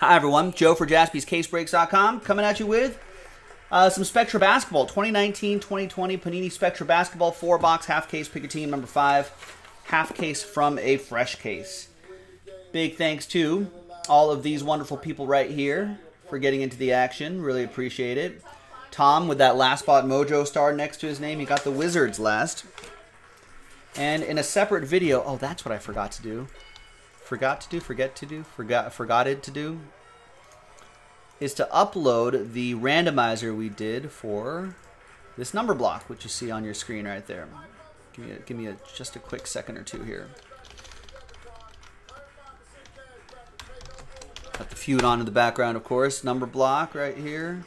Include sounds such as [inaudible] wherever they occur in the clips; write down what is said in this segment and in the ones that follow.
Hi, everyone. Joe for jaspyscasebreaks.com coming at you with uh, some Spectra Basketball 2019 2020 Panini Spectra Basketball 4 box half case. Team number 5. Half case from a fresh case. Big thanks to all of these wonderful people right here for getting into the action. Really appreciate it. Tom with that last spot mojo star next to his name. He got the Wizards last. And in a separate video, oh, that's what I forgot to do. Forgot to do, forget to do, forgot forgotted to do is to upload the randomizer we did for this number block, which you see on your screen right there. Give me, a, give me a, just a quick second or two here. Got the feud on in the background, of course. Number block right here.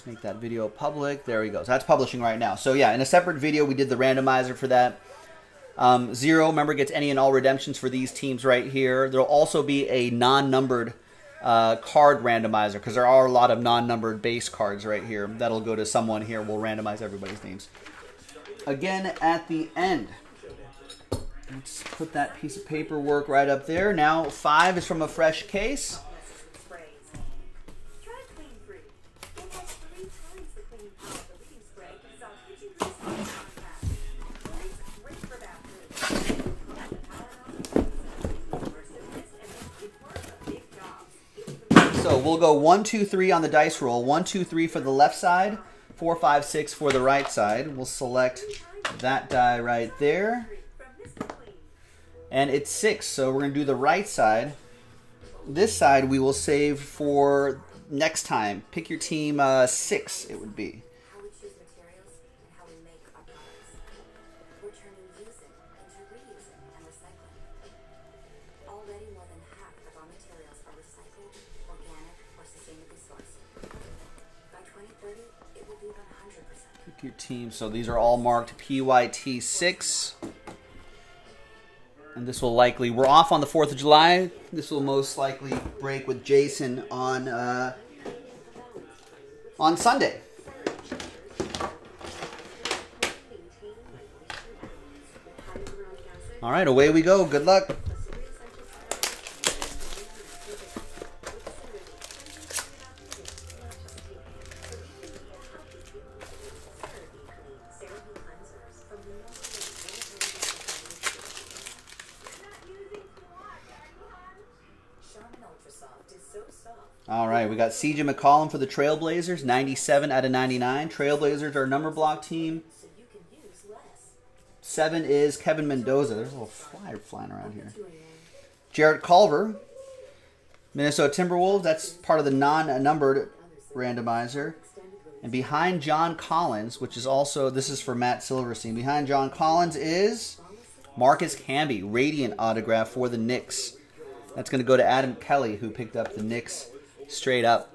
Let's make that video public. There we go. So that's publishing right now. So yeah, in a separate video, we did the randomizer for that. Um, zero, remember, gets any and all redemptions for these teams right here. There'll also be a non-numbered uh, card randomizer because there are a lot of non-numbered base cards right here. That'll go to someone here. We'll randomize everybody's names. Again, at the end, let's put that piece of paperwork right up there. Now, five is from a fresh case. We'll go one, two, three on the dice roll. One, two, three for the left side. Four, five, six for the right side. We'll select that die right there. And it's six, so we're going to do the right side. This side we will save for next time. Pick your team uh, six, it would be. Your team. So these are all marked PYT6. And this will likely, we're off on the 4th of July. This will most likely break with Jason on, uh, on Sunday. All right, away we go. Good luck. All right, we got CJ McCollum for the Trailblazers, 97 out of 99. Trailblazers are number block team. Seven is Kevin Mendoza. There's a little fly flying around here. Jarrett Culver, Minnesota Timberwolves. That's part of the non-numbered randomizer. And behind John Collins, which is also, this is for Matt Silverstein. Behind John Collins is Marcus Camby, Radiant autograph for the Knicks. That's going to go to Adam Kelly, who picked up the Knicks straight up.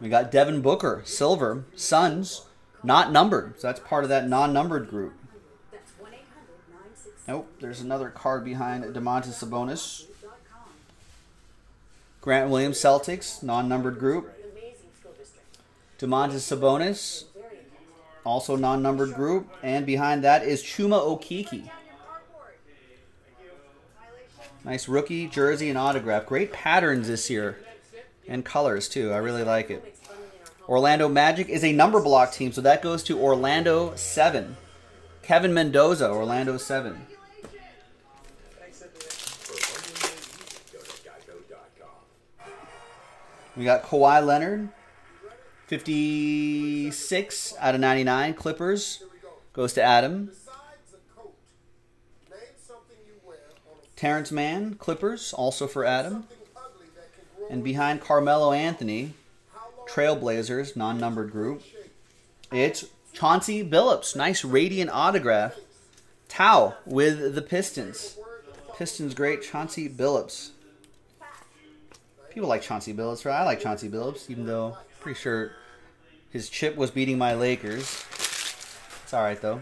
We got Devin Booker, silver, Suns, not numbered. So that's part of that non-numbered group. Nope, there's another card behind Domantas Sabonis. Grant Williams, Celtics, non-numbered group. Domantas Sabonis, also non-numbered group. And behind that is Chuma Okeke. Nice rookie jersey and autograph. Great patterns this year. And colors, too. I really like it. Orlando Magic is a number block team, so that goes to Orlando 7. Kevin Mendoza, Orlando 7. We got Kawhi Leonard, 56 out of 99. Clippers goes to Adam. Terance Mann, Clippers, also for Adam. And behind Carmelo Anthony, Trailblazers, non-numbered group, it's Chauncey Billups. Nice radiant autograph. Tau with the Pistons. Pistons great, Chauncey Billups. People like Chauncey Billups, right? I like Chauncey Billups, even though I'm pretty sure his chip was beating my Lakers. It's all right though.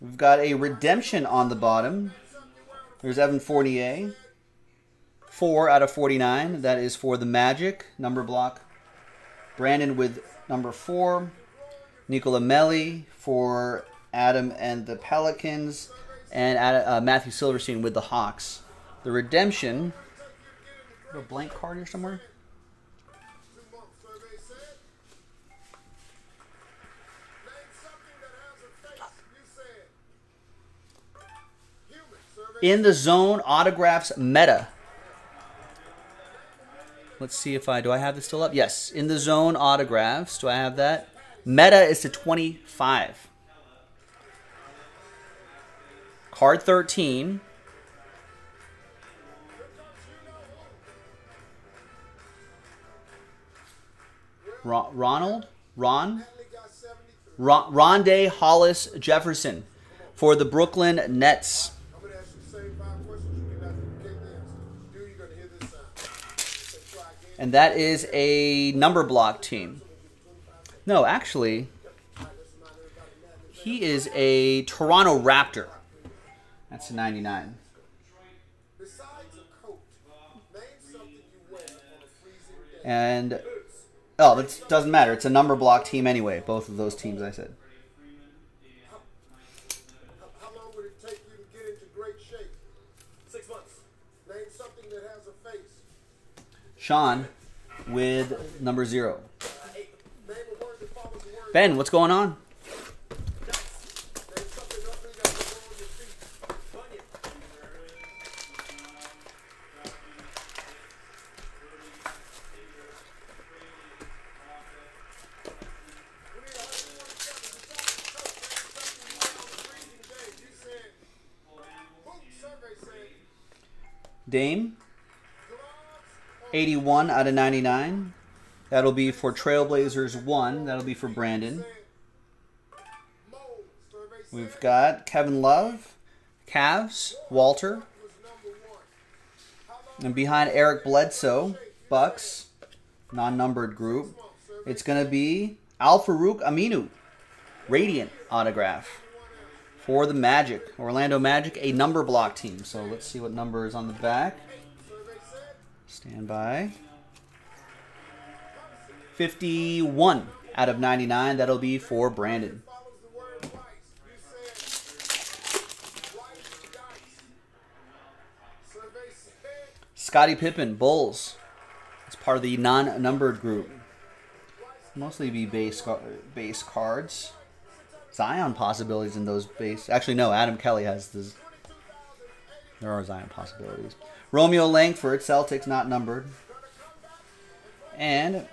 We've got a redemption on the bottom There's Evan Fournier. Four out of 49. That is for the Magic, number block. Brandon with number four. Nicola Melli for Adam and the Pelicans. And uh, Matthew Silverstein with the Hawks. The Redemption. A blank card here somewhere? In the zone autographs meta. Let's see if I do I have this still up? Yes. In the zone autographs. Do I have that? Meta is to 25. Card 13. Ron, Ronald? Ron? Ron Rondae Hollis Jefferson for the Brooklyn Nets. And that is a number block team. No, actually, he is a Toronto Raptor. That's a 99. And oh, it doesn't matter. It's a number block team anyway. Both of those teams, I said. How long would it take you to get into great shape? Six months. Name something that has a face. Sean with number zero. Ben, what's going on? Dame, 81 out of 99. That'll be for Trailblazers 1. That'll be for Brandon. We've got Kevin Love, Cavs, Walter. And behind Eric Bledsoe, Bucks, non-numbered group, it's going to be Al-Farouq Aminu, Radiant autograph for the Magic. Orlando Magic, a number block team. So let's see what number is on the back. Stand by. 51 out of 99. That'll be for Brandon. Scottie Pippen, Bulls. It's part of the non-numbered group. Mostly be base base cards. Zion possibilities in those base. Actually, no. Adam Kelly has this. There are Zion possibilities. Romeo Langford, Celtics not numbered. And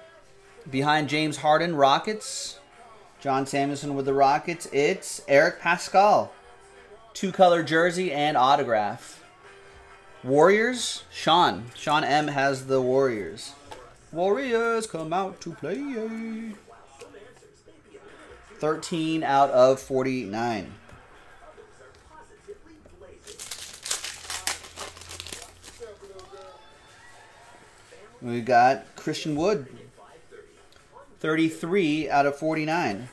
behind James Harden, Rockets. John Samuelson with the Rockets. It's Eric Paschall. Two color jersey and autograph. Warriors, Sean. Sean M has the Warriors. Warriors come out to play. 13 out of 49. We got Christian Wood. 33 out of 49.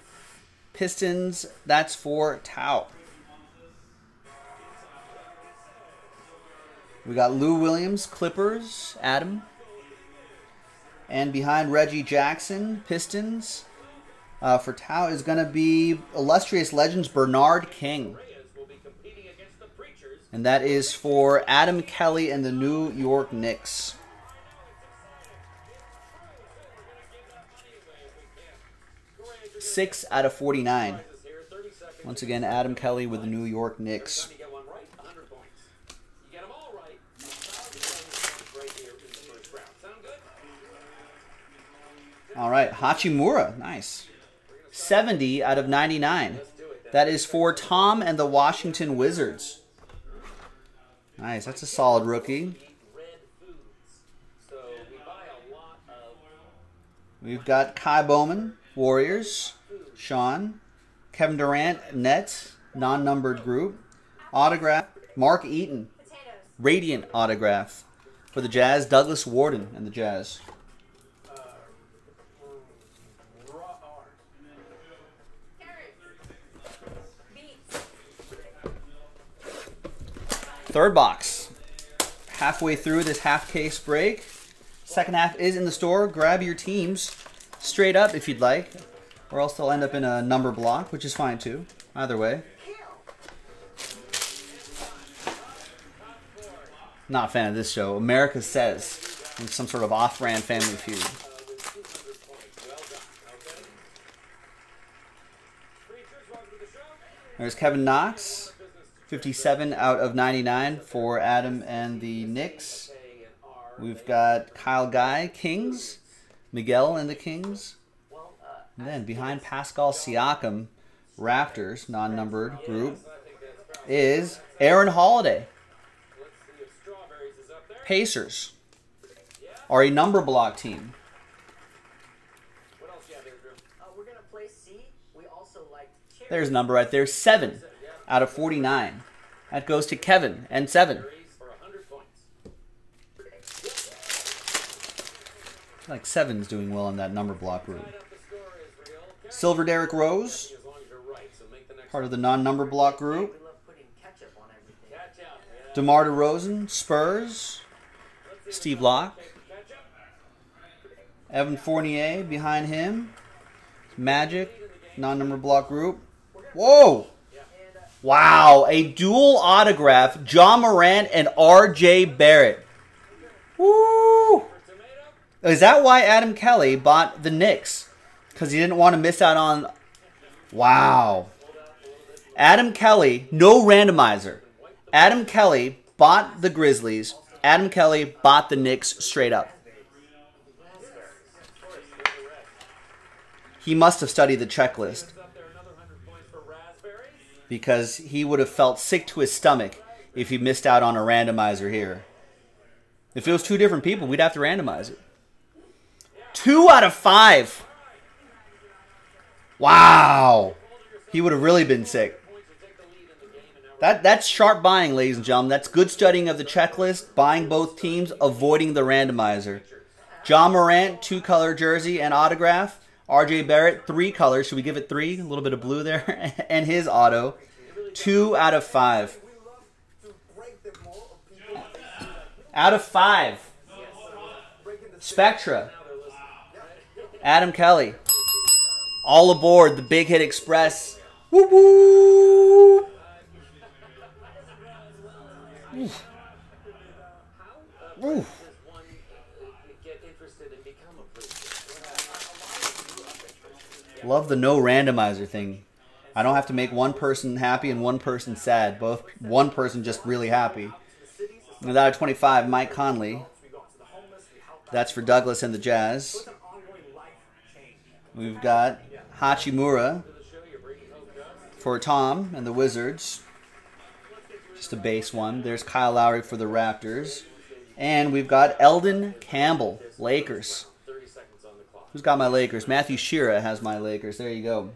Pistons, that's for Tau. We got Lou Williams, Clippers, Adam. And behind Reggie Jackson, Pistons, uh, for Tau is going to be illustrious legends Bernard King. And that is for Adam Kelly and the New York Knicks. Six out of 49. Once again, Adam Kelly with the New York Knicks. All right, Hachimura, nice. 70 out of 99. That is for Tom and the Washington Wizards. Nice, that's a solid rookie. We've got Ky Bowman, Warriors, Sean, Kevin Durant, Nets, non-numbered group, autograph, Mark Eaton, Radiant autograph for the Jazz, Douglas Warden and the Jazz. Third box. Halfway through this half case break. Second half is in the store. Grab your teams straight up if you'd like. Or else they'll end up in a number block, which is fine too. Either way. Not a fan of this show. America Says. Some sort of off-brand family feud. There's Kevin Knox. 57 out of 99 for Adam and the Knicks. We've got Kyle Guy, Kings. Miguel and the Kings. And then behind Pascal Siakam, Raptors, non-numbered group, is Aaron Holiday. Pacers are a number block team. There's a number right there, seven out of 49. That goes to Kevin and seven. Like seven's doing well in that number block group. Silver Derrick Rose, part of the non-number block group. DeMar DeRozan, Spurs. Steve Locke. Evan Fournier behind him. Magic, non-number block group. Whoa! Wow, a dual autograph, Ja Morant and R.J. Barrett. Woo! Is that why Adam Kelly bought the Knicks? Because he didn't want to miss out on... Wow. Adam Kelly, no randomizer. Adam Kelly bought the Grizzlies. Adam Kelly bought the Knicks straight up. He must have studied the checklist because he would have felt sick to his stomach if he missed out on a randomizer here. If it was two different people, we'd have to randomize it. Two out of five. Wow. He would have really been sick. That that's sharp buying, ladies and gentlemen. That's good studying of the checklist, buying both teams, avoiding the randomizer. Ja Morant, two color jersey and autograph. RJ Barrett, three colors. Should we give it three? A little bit of blue there. [laughs] and his auto. Two out of five. Out of five. Spectra. Adam Kelly. All aboard the Big Hit Express. Woo woo! Love the no randomizer thing. I don't have to make one person happy and one person sad. Both one person just really happy. And out of 25, Mike Conley. That's for Douglas and the Jazz. We've got Hachimura for Tom and the Wizards. Just a base one. There's Kyle Lowry for the Raptors. And we've got Elden Campbell, Lakers. Who's got my Lakers? Matthew Shearer has my Lakers. There you go.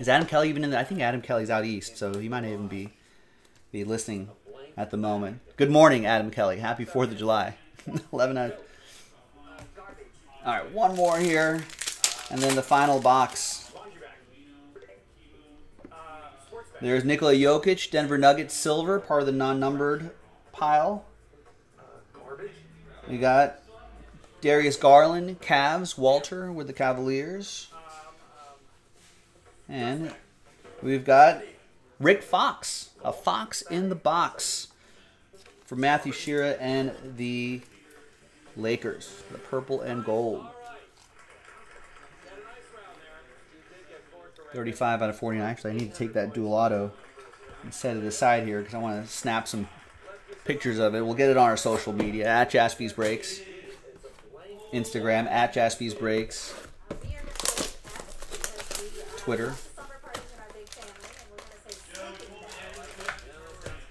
Is Adam Kelly even in there? I think Adam Kelly's out east, so he might even be be listening at the moment. Good morning, Adam Kelly. Happy 4th of July. [laughs] 11 out. All right, one more here. And then the final box. There's Nikola Jokic, Denver Nuggets silver, part of the non-numbered pile. We got Darius Garland, Cavs, Walter with the Cavaliers. And we've got Rick Fox, a fox in the box for Matthew Shearer and the Lakers, the purple and gold. 35 out of 49. Actually, I need to take that dual auto and set it aside here because I want to snap some pictures of it. We'll get it on our social media at Jaspy's Breaks. Instagram at Jaspy's Breaks, Twitter.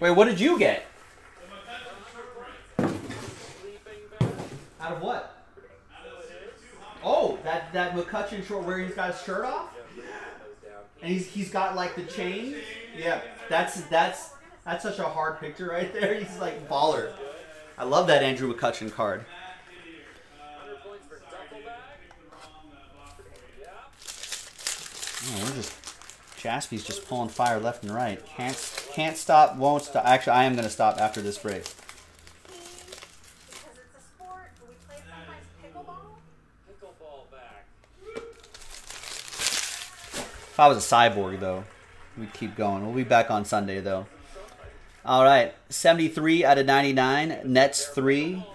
Wait, what did you get? Out of what? Oh, that that McCutcheon short where he's got his shirt off, and he's he's got like the chain. Yeah, that's that's that's such a hard picture right there. [laughs] He's like baller. I love that Andrew McCutchen card. Oh, we're just Jaspy's just pulling fire left and right. Can't can't stop, won't stop. Actually, I am going to stop after this break. If I was a cyborg, though, we'd keep going. We'll be back on Sunday, though. All right, 73 out of 99. Nets 3.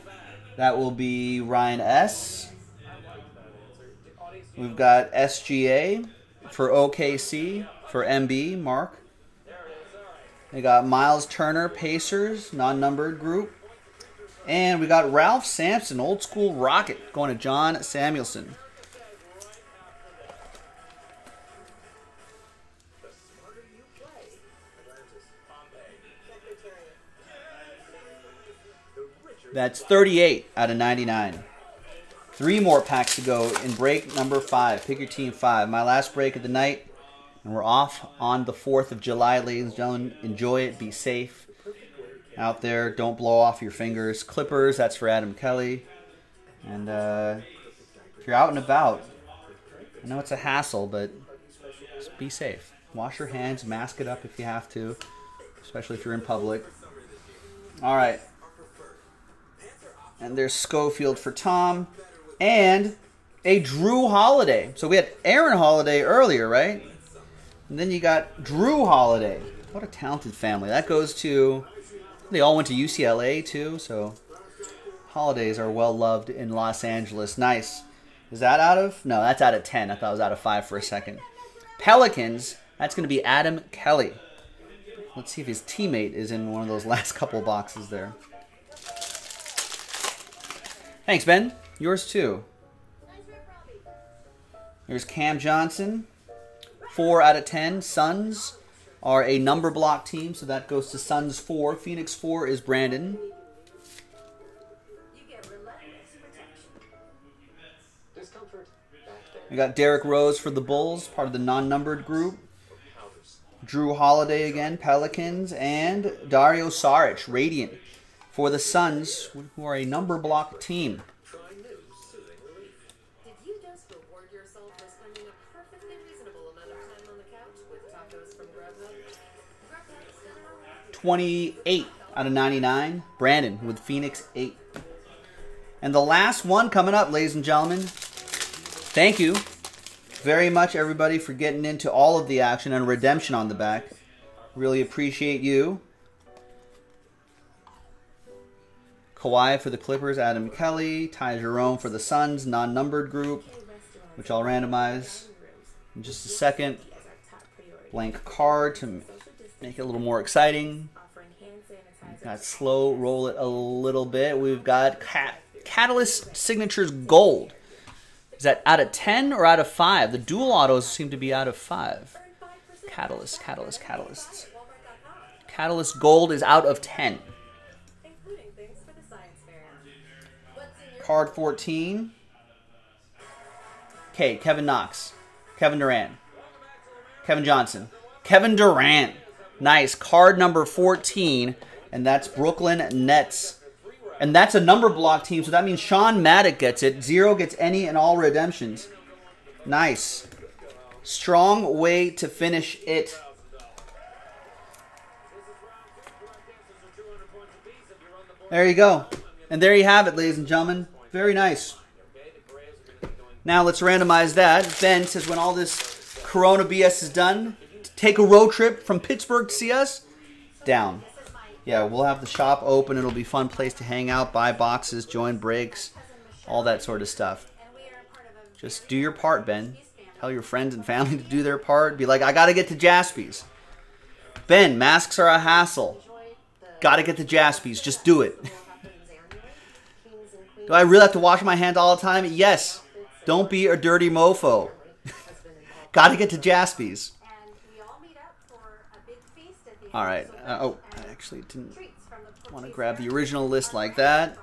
That will be Ryan S. We've got SGA for OKC for MB, Mark. We got Miles Turner, Pacers, non numbered group. And we got Ralph Sampson, old school Rocket, going to John Samuelson. That's 38 out of 99. Three more packs to go in break number five. Pick your team five. My last break of the night. And we're off on the 4th of July, ladies and gentlemen. Enjoy it. Be safe out there. Don't blow off your fingers. Clippers, that's for Adam Kelly. And uh, if you're out and about, I know it's a hassle, but be safe. Wash your hands, mask it up if you have to, especially if you're in public. All right. And there's Schofield for Tom. And a Jrue Holiday. So we had Aaron Holiday earlier, right? And then you got Jrue Holiday. What a talented family. That goes to. They all went to UCLA too, so holidays are well loved in Los Angeles. Nice. Is that out of? No, that's out of 10. I thought it was out of 5 for a second. Pelicans, that's going to be Adam Kelly. Let's see if his teammate is in one of those [laughs] last couple boxes there. Thanks, Ben. Yours too. Here's Cam Johnson. Four out of ten. Suns are a number block team, so that goes to Suns four. Phoenix four is Brandon. We got Derrick Rose for the Bulls, part of the non-numbered group. Jrue Holiday again, Pelicans, and Dario Saric, Radiant for the Suns, who are a number block team. Twenty-eight out of ninety-nine. Brandon with Phoenix eight. And the last one coming up, ladies and gentlemen. Thank you very much, everybody, for getting into all of the action and redemption on the back. Really appreciate you. Kawhi for the Clippers, Adam Kelly, Ty Jerome for the Suns, non-numbered group, which I'll randomize in just a second. Blank card to make it a little more exciting. We've got slow roll it a little bit. We've got Cat- Catalyst Signatures Gold. Is that out of 10 or out of 5? The dual autos seem to be out of 5. Catalyst, Catalyst, Catalysts. Catalyst Gold is out of 10. Card 14. Okay, Kevin Knox. Kevin Durant. Kevin Johnson. Kevin Durant. Nice. Card number 14. And that's Brooklyn Nets. And that's a number block team, so that means Sean Maddock gets it. Zero gets any and all redemptions. Nice. Strong way to finish it. There you go. And there you have it, ladies and gentlemen. Very nice. Now let's randomize that. Ben says when all this Corona BS is done, take a road trip from Pittsburgh to see us. Down. Yeah, we'll have the shop open. It'll be fun place to hang out, buy boxes, join breaks, all that sort of stuff. Just do your part, Ben. Tell your friends and family to do their part. Be like, I got to get to Jaspy's. Ben, masks are a hassle. Got to get to Jaspy's. Just do it. [laughs] Do I really have to wash my hands all the time? Yes. Don't be a dirty mofo. [laughs] Got to get to Jaspy's. All right. Uh, oh, I actually didn't want to grab the original list like that.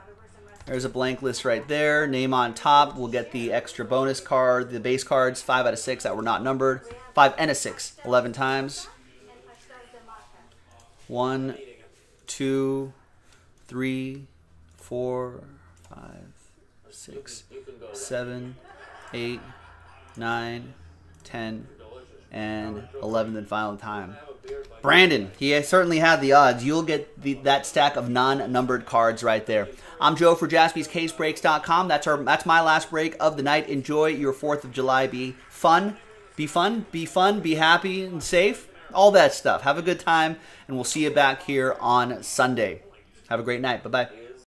There's a blank list right there. Name on top. We'll get the extra bonus card, the base cards, 5 out of 6 that were not numbered. 5 and a 6, 11 times. One, two, three, four, five, six, seven, eight, nine, ten, and 11th and final time. Brandon, he certainly had the odds. You'll get the, that stack of non-numbered cards right there. I'm Joe for JaspysCaseBreaks.com. That's our that's my last break of the night. Enjoy your Fourth of July. Be fun, be fun, be fun, be happy and safe. All that stuff. Have a good time, and we'll see you back here on Sunday. Have a great night. Bye bye.